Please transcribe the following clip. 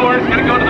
door. It's gonna go to